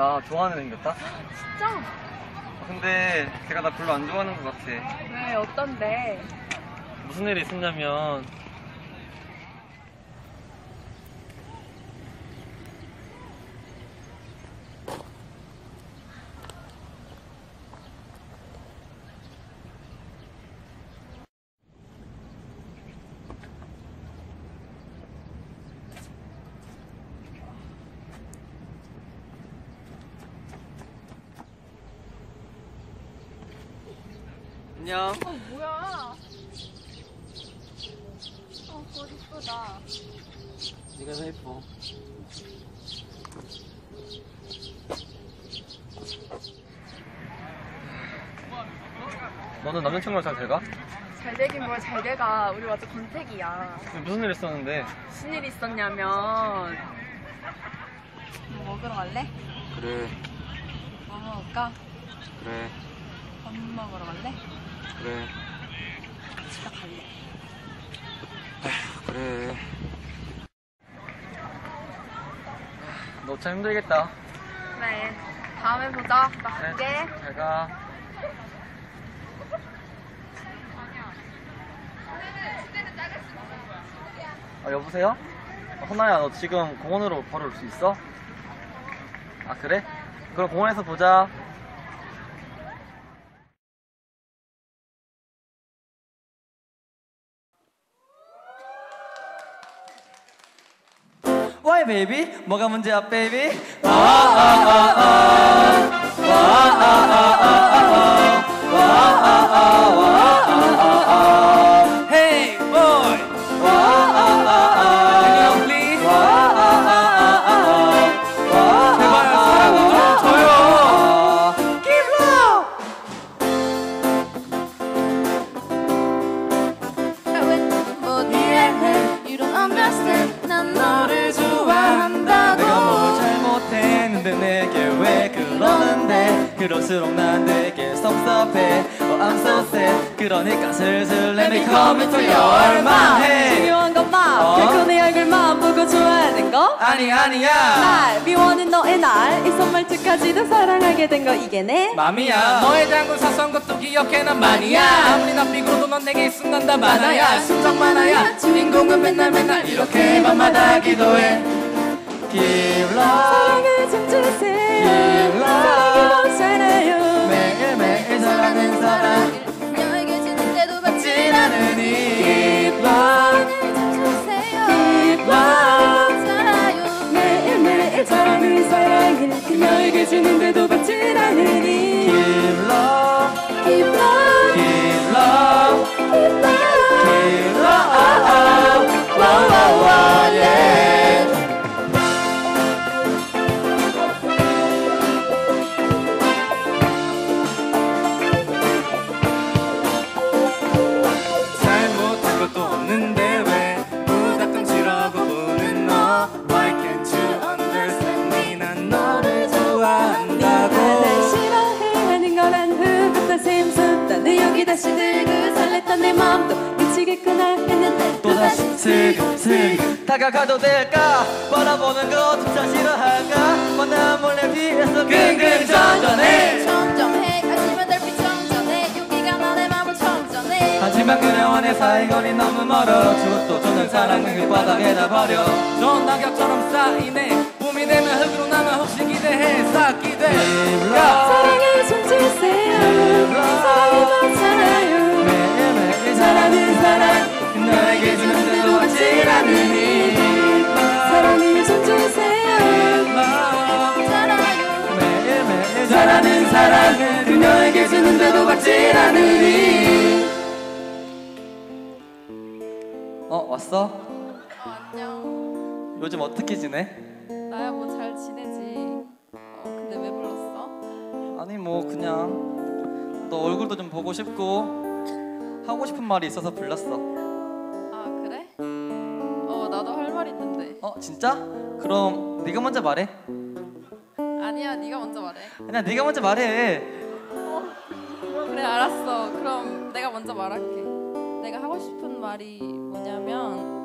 나 좋아하는 애 생겼다? 진짜? 근데 걔가 나 별로 안 좋아하는 것 같아. 왜 어떤데? 무슨 일이 있었냐면 안녕. 어 뭐야? 어옷 이쁘다. 네가 더 예뻐. 너는 남자친구랑 잘 돼가? 잘 되긴 뭘 잘 돼가. 우리 완전 권태기야. 무슨 일 있었는데? 무슨 일 있었냐면 뭐 먹으러 갈래? 그래, 뭐 먹을까? 그래, 밥 먹으러 갈래? 그래, 집에 갈래. 그래. 너참 힘들겠다. 그래. 다음에 보자. 나 그래, 갈게. 잘 가. 아, 여보세요? 어, 허나야, 너 지금 공원으로 바로 올수 있어? 아, 그래? 그럼 공원에서 보자. Why baby? 뭐가 문제야 baby? Hey 그럴수록 난 되게 섭섭해. Oh I'm so sad. 그러니까 슬슬 let me come into your mind. 중요한 건 마. 어? 결코 내 얼굴만 보고 좋아하는 거. 아니 아니야. 날 미워하는 너의 날, 이 선말투까지도 사랑하게 된 거 이게 내 맘이야. 너의 장군 사소한 것도 기억해 난 말이야. 아무리 난 삐그러도 넌 내게 이 순간 다 만화야. 심장 만화야. 주인공은 맨날 맨날 이렇게 밤마다 기도해. Give love. 사랑을 좀 주세요. Give love. 여기 다시 들고 설렜던 내 마음도 미치겠구나 했는데 또다시 슬금슬금 다가가도 될까? 바라보는 것조차 싫어할까? 만나 몰래 뒤에서 끙끙 전전해. 청정해. 하지만 달빛 청정해. 용기가 너의 마음을 청정해. 하지만 그녀와 내 사이 거리 너무 멀어. 죽어도 저는 사랑을 길바닥에다 버려. 좋은 낙엽처럼 쌓이네. 봄이 되면 흙으로 남아 혹시 기대해? 쌓기 돼 야. 사랑을 좀 주세요 사랑을 그녀에게 주는데도 받지 않으니 어 왔어? 어, 안녕. 요즘 어떻게 지내? 나야 뭐 잘 지내지. 어, 근데 왜 불렀어? 아니 뭐 그냥 너 얼굴도 좀 보고 싶고 하고 싶은 말이 있어서 불렀어 아, 그래? 어, 나도 할 말 있는데. 어 진짜? 그럼 네가 먼저 말해 아니야, 네가 먼저 말해. 그냥 네가 먼저 말해 그래, 알았어. 그럼 내가 먼저 말할게. 내가 하고 싶은 말이 뭐냐면